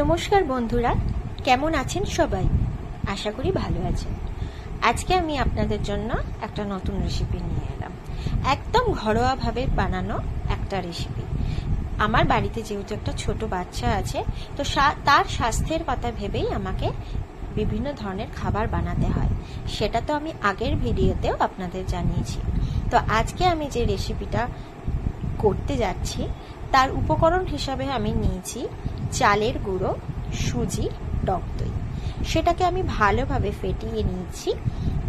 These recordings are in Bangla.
নমস্কার বন্ধুরা, কেমন আছেন সবাই? আশা করি ভালো আছেন। আজকে আমি আপনাদের জন্য একটা নতুন রেসিপি নিয়ে এলাম। একদম ঘরোয়াভাবে বানানো একটা রেসিপি আমার বাড়িতে যেহেতু একটা ছোট বাচ্চা আছে, তো তার স্বাস্থ্যের কথা ভেবেই আমাকে বিভিন্ন ধরনের খাবার বানাতে হয়। সেটা তো আমি আগের ভিডিওতেও আপনাদের জানিয়েছি। তো আজকে আমি যে রেসিপিটা করতে যাচ্ছি, তার উপকরণ হিসাবে আমি নিয়েছি চালের গুঁড়ো, সুজি, টক দই। সেটাকে আমি ভালোভাবে ফেটিয়ে নিয়েছি।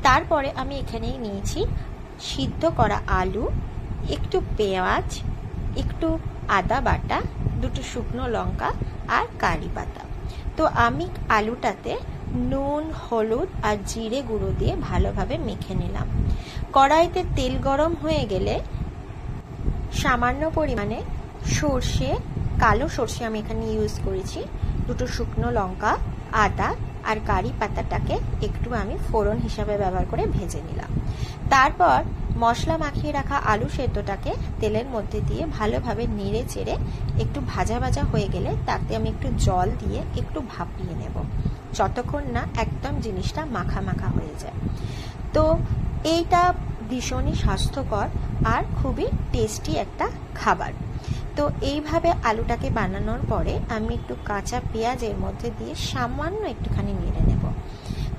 তারপরে আমি এখানে নিয়েছি সিদ্ধ করা আলু, একটু পেঁয়াজ, একটু আদা বাটা, দুটো শুকনো লঙ্কা আর কারি পাতা। তো আমি আলুটাতে নুন, হলুদ আর জিরে গুঁড়ো দিয়ে ভালোভাবে মেখে নিলাম। কড়াইতে তেল গরম হয়ে গেলে সামান্য পরিমাণে সর্ষে, কালো সর্ষে আমি এখানে ইউজ করেছি। দুটো শুকনো লঙ্কা, আদা আর কারি পাতাটাকে একটু আমি ফোড়ন হিসাবে ব্যবহার করে ভেজে নিলাম। তারপর মশলা মাখিয়ে রাখা আলু সেদ্ধটাকে তেলের মধ্যে দিয়ে ভালোভাবে নেড়ে চেড়ে একটু ভাজা ভাজা হয়ে গেলে তাতে আমি একটু জল দিয়ে একটু ভাপিয়ে নেব। যতক্ষণ না একদম জিনিসটা মাখা মাখা হয়ে যায়। তো এইটা ভীষণই স্বাস্থ্যকর আর খুবই টেস্টি একটা খাবার। তো এইভাবে আলুটাকে বানানোর পরে আমি একটু কাঁচা পেঁয়াজের মধ্যে দিয়ে সামান্য একটুখানি নেড়ে নেব।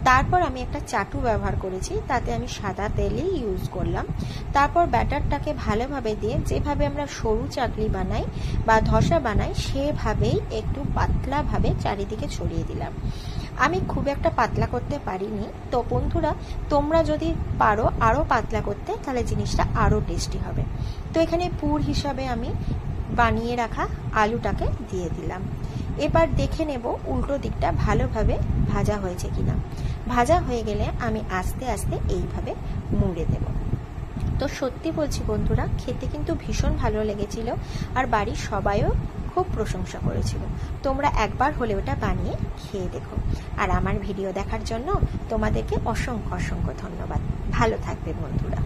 তারপর আমি একটা চাটু ব্যবহার করেছি, তাতে আমি সাদা তেলই ইউজ করলাম। তারপর ব্যাটারটাকে ভালোভাবে দিয়ে যেভাবে আমরা সরু চাকলি বানাই বা ধসা বানাই, সেভাবেই একটু পাতলাভাবে চারিদিকে ছড়িয়ে দিলাম। আমি খুব একটা পাতলা করতে পারিনি। তো বন্ধুরা, তোমরা যদি পারো আরও পাতলা করতে, তাহলে জিনিসটা আরও টেস্টি হবে। তো এখানে পুর হিসাবে আমি বানিয়ে রাখা আলুটাকে দিয়ে দিলাম। এবার দেখে নেব উল্টো দিকটা ভালোভাবে ভাজা হয়েছে কিনা। ভাজা হয়ে গেলে আমি আস্তে আস্তে এইভাবে মুড়ে দেব। তো সত্যি বলছি বন্ধুরা, খেতে কিন্তু ভীষণ ভালো লেগেছিল। আর বাড়ির সবাইও খুব প্রশংসা করেছিল। তোমরা একবার হলে ওটা বানিয়ে খেয়ে দেখো। আর আমার ভিডিও দেখার জন্য তোমাদেরকে অসংখ্য অসংখ্য ধন্যবাদ। ভালো থাকবে বন্ধুরা।